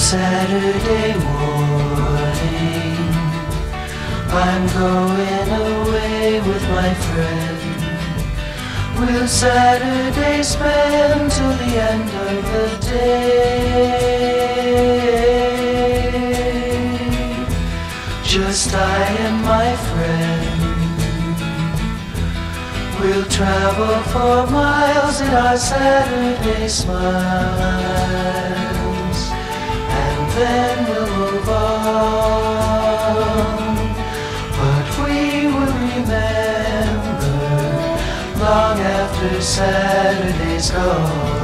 Saturday morning, I'm going away with my friend. We'll Saturday spend till the end of the day? Just I and my friend. We'll travel for miles in our Saturday smiles, and then we'll move on. But we will remember long after Saturday's gone.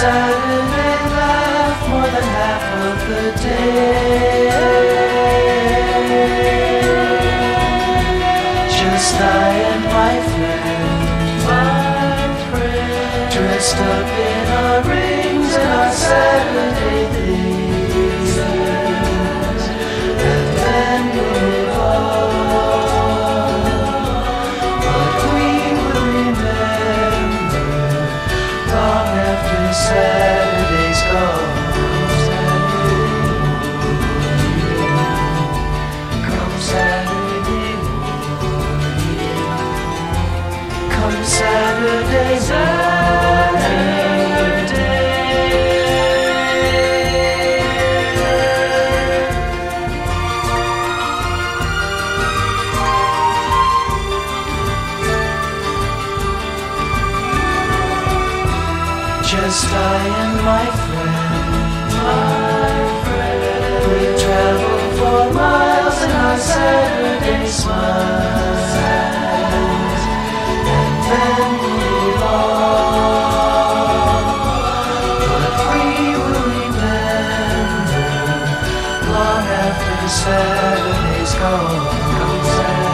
Saturday laugh more than half of the day? Just I and my friend, my friend. We travel for miles in our Saturday smiles, long Saturday's gone.